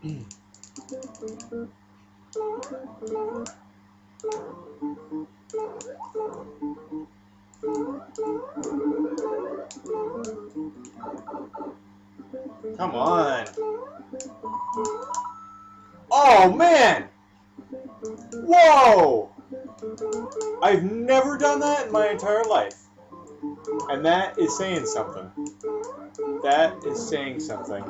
Come on. Oh, man! Whoa! I've never done that in my entire life. And that is saying something. That is saying something.